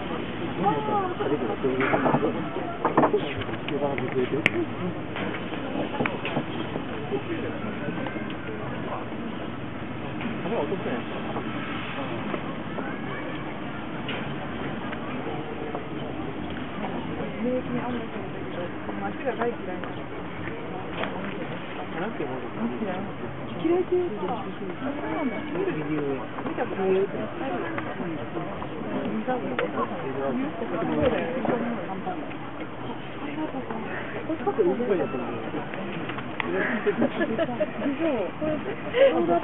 す。言ったらびっくり。が。と。うだ。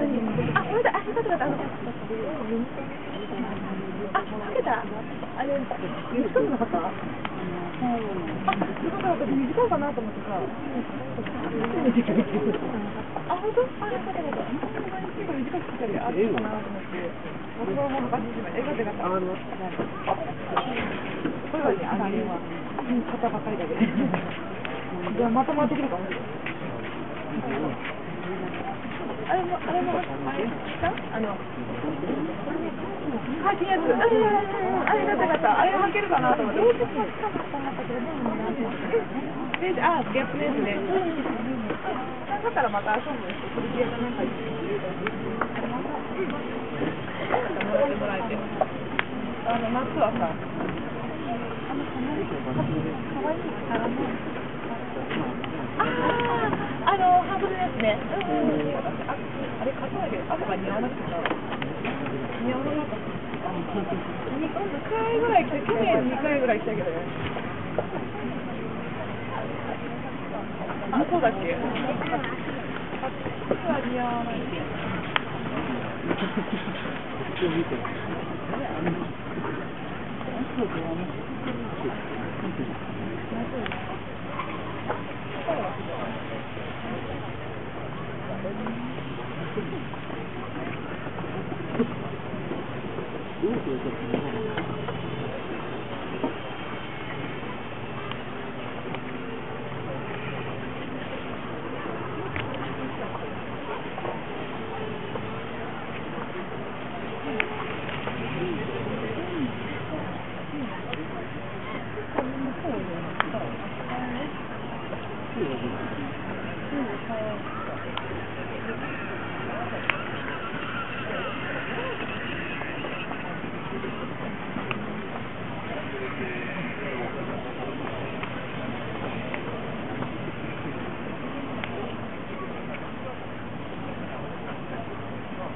よね。あ、これだ。あ、よかったよかった。あ、かけた。あれ、短、いかなと思ってさ。あ、本当？あ、よかったよかった。結構短くしたり、あ、るかなと思って。僕はもう昔しまえ、よかったよかった。これはね、あの、うん買ったばかりだけど。じゃあまとまってくるかもしれない。あれも、あれも、あれ、したあの、履きやつ。あれ、あれ、よかった。あれ履けるかなと思って。で、あ、ギャップのやつね。だったらまた勝負して、それ系のなんか、もらってもらえて。あの、夏はさ、ああ、あの、ハーブのやつね。うんうん。ああれ、買ったんだけど、赤が似合わなくてさ。似合わなかった。2回ぐらい来て、去年2回ぐらい来たけど。あ、そうだっけ就一点，你俩呢？三四个人，就一起，三四，多少？三四，五点就回来了。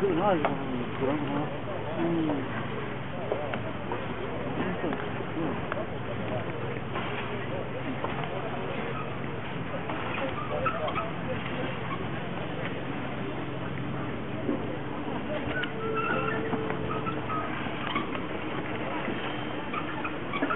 Good night, Grandma. Mm.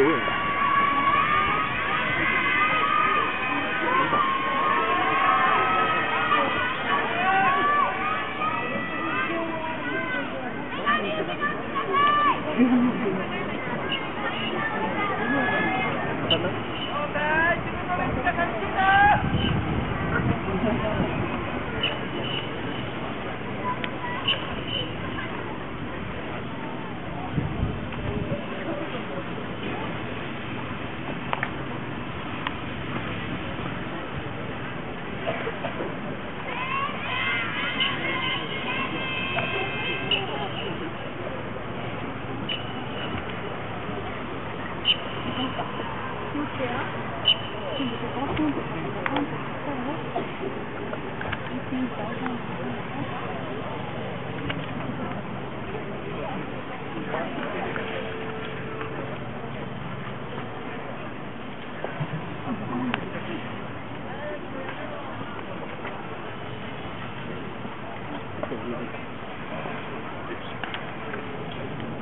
doing. Thank you.